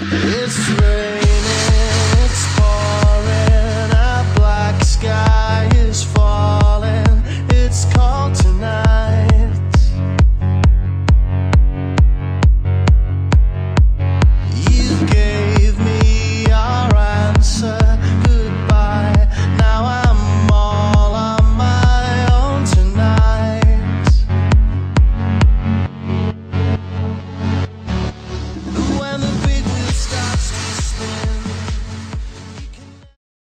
It's red.